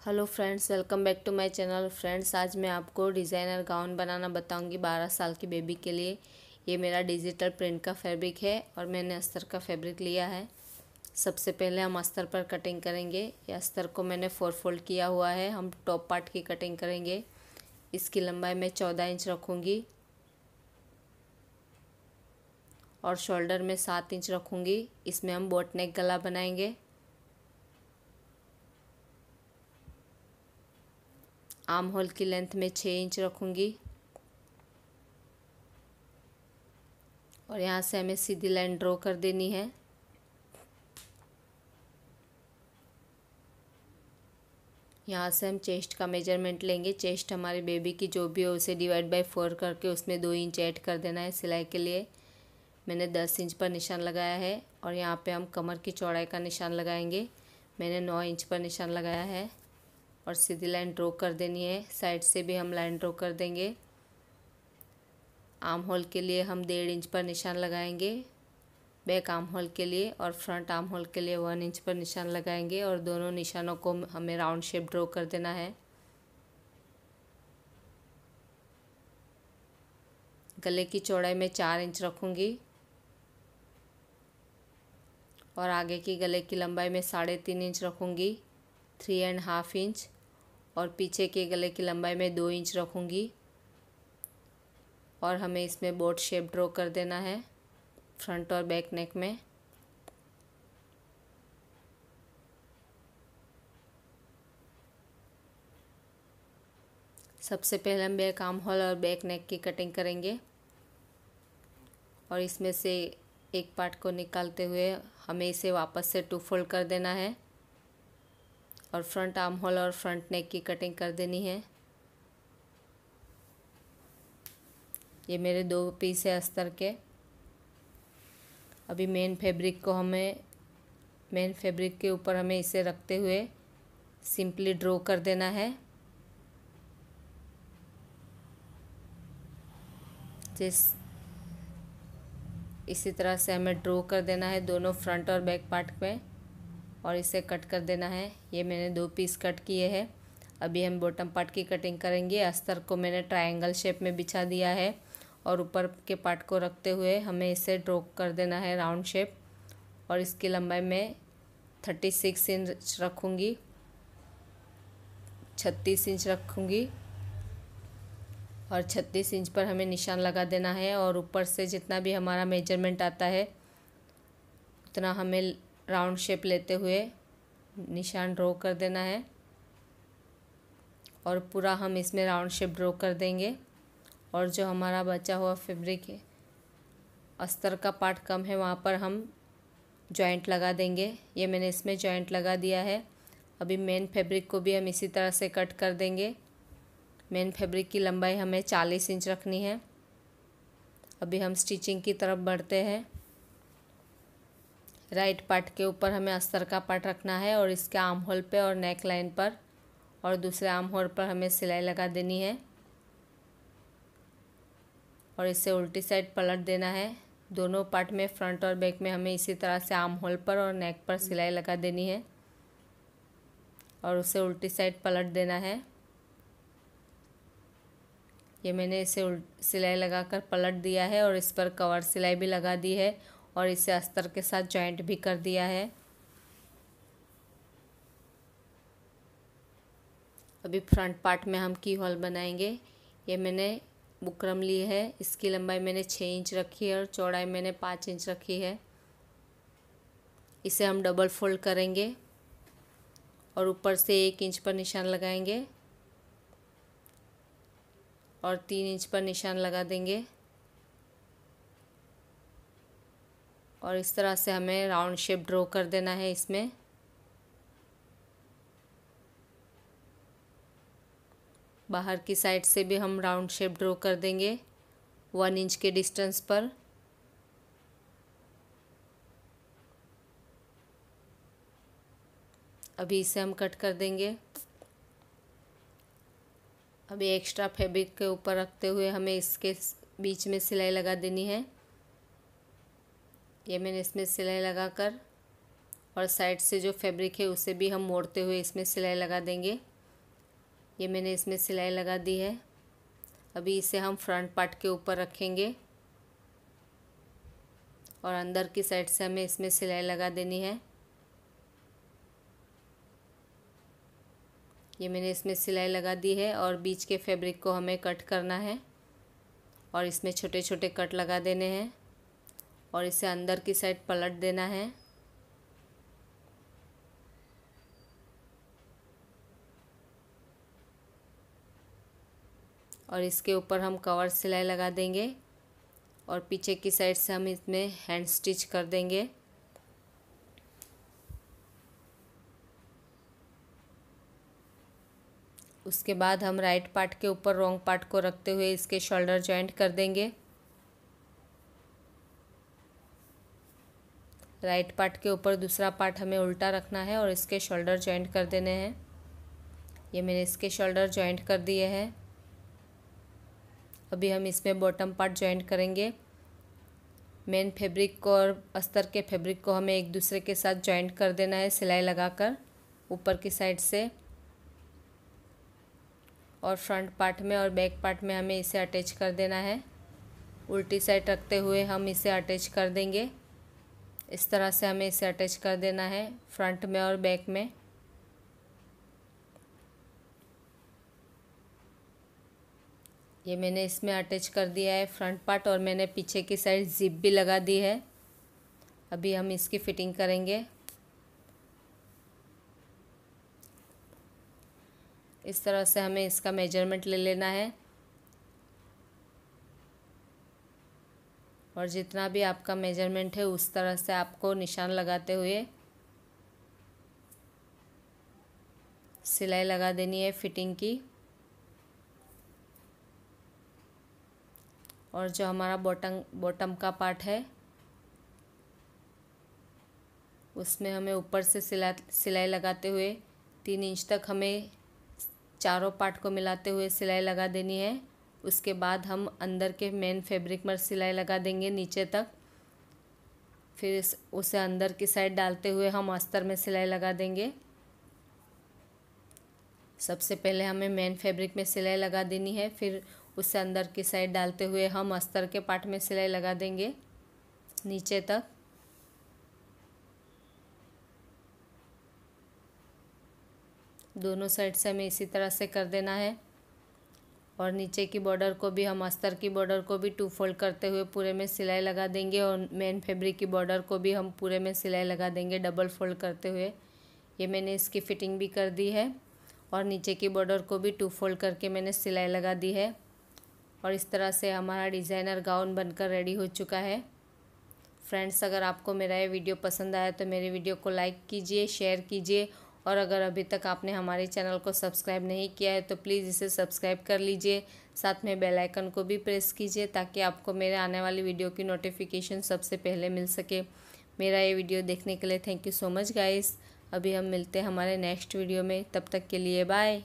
Hello friends welcome back to my channel friends आज मैं आपको डिज़ाइनर गाउन बनाना बताऊँगी बारह साल की बेबी के लिए। ये मेरा डिजिटल प्रिंट का फैब्रिक है और मैंने अस्तर का फैब्रिक लिया है। सबसे पहले हम अस्तर पर कटिंग करेंगे। ये अस्तर को मैंने फोर फोल्ड किया हुआ है। हम टॉप पार्ट की कटिंग करेंगे। इसकी लंबाई मैं चौदह इंच रखूँगी। और शोल्डर में सात इंच रखूँगी। इसमें हम बोटनेक गला बनाएँगे। आर्म होल की लेंथ में छः इंच रखूँगी। और यहाँ से हमें सीधी लाइन ड्रॉ कर देनी है। यहाँ से हम चेस्ट का मेज़रमेंट लेंगे। चेस्ट हमारी बेबी की जो भी हो उसे डिवाइड बाय फोर करके उसमें दो इंच ऐड कर देना है सिलाई के लिए। मैंने दस इंच पर निशान लगाया है और यहाँ पे हम कमर की चौड़ाई का निशान लगाएँगे। मैंने नौ इंच पर निशान लगाया है। और सीधी लाइन ड्रॉ कर देनी है। साइड से भी हम लाइन ड्रॉ कर देंगे। आर्म होल के लिए हम डेढ़ इंच पर निशान लगाएँगे। बैक आर्म होल के लिए और फ्रंट आर्म होल के लिए वन इंच पर निशान लगाएँगे और दोनों निशानों को हमें राउंड शेप ड्रॉ कर देना है। गले की चौड़ाई में चार इंच रखूँगी। और आगे की गले की लंबाई में साढ़े तीन इंच रखूँगी। Three and half inch. और पीछे के गले की लंबाई में दो इंच रखूँगी। और हमें इसमें बोट शेप ड्रॉ कर देना है फ्रंट और बैक नेक में। सबसे पहले हम बैक आर्म होल और बैक नेक की कटिंग करेंगे। और इसमें से एक पार्ट को निकालते हुए हमें इसे वापस से टू फोल्ड कर देना है। और फ्रंट आर्म होल और फ्रंट नेक की कटिंग कर देनी है। ये मेरे दो पीस है अस्तर के। अभी मेन फैब्रिक को हमें मेन फैब्रिक के ऊपर हमें इसे रखते हुए सिंपली ड्रॉ कर देना है। जिस, इसी तरह से हमें ड्रॉ कर देना है दोनों फ्रंट और बैक पार्ट में। और इसे कट कर देना है। ये मैंने दो पीस कट किए हैं। अभी हम बॉटम पार्ट की कटिंग करेंगे। अस्तर को मैंने ट्रायंगल शेप में बिछा दिया है और ऊपर के पार्ट को रखते हुए हमें इसे ड्रॉ कर देना है राउंड शेप। और इसकी लंबाई में थर्टी सिक्स इंच रखूँगी। छत्तीस इंच रखूँगी। और छत्तीस इंच पर हमें निशान लगा देना है और ऊपर से जितना भी हमारा मेज़रमेंट आता है, उतना हमें राउंड शेप लेते हुए निशान ड्रॉ कर देना है। और पूरा हम इसमें राउंड शेप ड्रॉ कर देंगे। और जो हमारा बचा हुआ फैब्रिक है, अस्तर का पार्ट कम है, वहाँ पर हम जॉइंट लगा देंगे। ये मैंने इसमें जॉइंट लगा दिया है। अभी मेन फैब्रिक को भी हम इसी तरह से कट कर देंगे। मेन फैब्रिक की लंबाई हमें चालीस इंच रखनी है। अभी हम स्टिचिंग की तरफ़ बढ़ते हैं। राइट पार्ट के ऊपर हमें अस्तर का पार्ट रखना है और इसके आर्म होल पे और नेक लाइन पर और दूसरे आर्म होल पर हमें सिलाई लगा देनी है। और इसे उल्टी साइड पलट देना है। दोनों पार्ट में फ्रंट और बैक में हमें इसी तरह से आर्म होल पर और नेक पर सिलाई लगा देनी है। और उसे उल्टी साइड पलट देना है। ये मैंने इसे सिलाई लगाकर पलट दिया है और इस पर कवर सिलाई भी लगा दी है और इसे अस्तर के साथ जॉइंट भी कर दिया है। अभी फ्रंट पार्ट में हम की हॉल बनाएँगे। ये मैंने बुकरम ली है। इसकी लंबाई मैंने छः इंच रखी है और चौड़ाई मैंने पाँच इंच रखी है। इसे हम डबल फोल्ड करेंगे और ऊपर से एक इंच पर निशान लगाएँगे और तीन इंच पर निशान लगा देंगे। और इस तरह से हमें राउंड शेप ड्रॉ कर देना है इसमें। बाहर की साइड से भी हम राउंड शेप ड्रॉ कर देंगे वन इंच के डिस्टेंस पर। अभी इसे हम कट कर देंगे। अभी एक्स्ट्रा फैब्रिक के ऊपर रखते हुए हमें इसके बीच में सिलाई लगा देनी है। ये मैंने इसमें सिलाई लगाकर और साइड से जो फैब्रिक है उसे भी हम मोड़ते हुए इसमें सिलाई लगा देंगे। ये मैंने इसमें सिलाई लगा दी है। अभी इसे हम फ्रंट पार्ट के ऊपर रखेंगे और अंदर की साइड से हमें इसमें सिलाई लगा देनी है। ये मैंने इसमें सिलाई लगा दी है और बीच के फैब्रिक को हमें कट करना है और इसमें छोटे छोटे कट लगा देने हैं। और इसे अंदर की साइड पलट देना है। और इसके ऊपर हम कवर सिलाई लगा देंगे और पीछे की साइड से हम इसमें हैंड स्टिच कर देंगे। उसके बाद हम राइट पार्ट के ऊपर रॉन्ग पार्ट को रखते हुए इसके शोल्डर जॉइंट कर देंगे। राइट पार्ट के ऊपर दूसरा पार्ट हमें उल्टा रखना है और इसके शोल्डर जॉइंट कर देने हैं। ये मैंने इसके शोल्डर जॉइंट कर दिए हैं। अभी हम इसमें बॉटम पार्ट जॉइंट करेंगे। मेन फैब्रिक को और अस्तर के फैब्रिक को हमें एक दूसरे के साथ जॉइंट कर देना है सिलाई लगाकर, ऊपर की साइड से। और फ्रंट पार्ट में और बैक पार्ट में हमें इसे अटैच कर देना है। उल्टी साइड रखते हुए हम इसे अटैच कर देंगे। इस तरह से हमें इसे अटैच कर देना है फ्रंट में और बैक में। ये मैंने इसमें अटैच कर दिया है फ्रंट पार्ट और मैंने पीछे की साइड जिप भी लगा दी है। अभी हम इसकी फ़िटिंग करेंगे। इस तरह से हमें इसका मेज़रमेंट ले लेना है। और जितना भी आपका मेज़रमेंट है, उस तरह से आपको निशान लगाते हुए सिलाई लगा देनी है फिटिंग की। और जो हमारा बॉटम बॉटम का पार्ट है, उसमें हमें ऊपर से सिला, सिलाई लगाते हुए तीन इंच तक हमें चारों पार्ट को मिलाते हुए सिलाई लगा देनी है। उसके बाद हम अंदर के मेन फैब्रिक पर सिलाई लगा देंगे नीचे तक। फिर उसे अंदर की साइड डालते हुए हम अस्तर में सिलाई लगा देंगे। सबसे पहले हमें मेन फैब्रिक में सिलाई लगा देनी है, फिर उसे अंदर की साइड डालते हुए हम अस्तर के पार्ट में सिलाई लगा देंगे नीचे तक। दोनों साइड से हमें इसी तरह से कर देना है। और नीचे की बॉर्डर को भी, हम अस्तर की बॉर्डर को भी टू फोल्ड करते हुए पूरे में सिलाई लगा देंगे और मेन फैब्रिक की बॉर्डर को भी हम पूरे में सिलाई लगा देंगे डबल फोल्ड करते हुए। ये मैंने इसकी फ़िटिंग भी कर दी है और नीचे की बॉर्डर को भी टू फोल्ड करके मैंने सिलाई लगा दी है। और इस तरह से हमारा डिज़ाइनर गाउन बनकर रेडी हो चुका है। फ्रेंड्स अगर आपको मेरा ये वीडियो पसंद आया तो मेरे वीडियो को लाइक कीजिए शेयर कीजिए और अगर अभी तक आपने हमारे चैनल को सब्सक्राइब नहीं किया है तो प्लीज़ इसे सब्सक्राइब कर लीजिए। साथ में बेल आइकन को भी प्रेस कीजिए, ताकि आपको मेरे आने वाली वीडियो की नोटिफिकेशन सबसे पहले मिल सके। मेरा ये वीडियो देखने के लिए thank you so much guys अभी हम मिलते हैं हमारे नेक्स्ट वीडियो में। तब तक के लिए बाय